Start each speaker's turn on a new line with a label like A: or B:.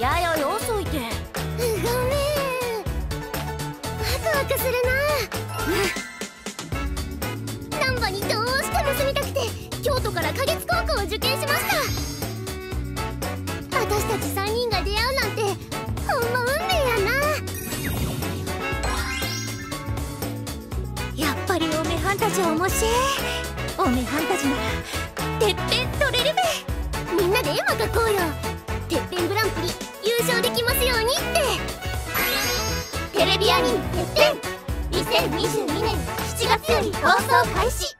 A: ややよそいて。ごめん
B: ワクワクするなうん難波にどうしても住みたくて京都から花月高校を受験しました私たち3人が出会うなんてほんま運命やな
A: やっぱりおめはんたちは面白い。おめはんたちなら
B: てっぺん取れるべ。みんなで絵馬描こうよ。きますようにって。テレビアニメ「てっぺん」2022年7月より放送開始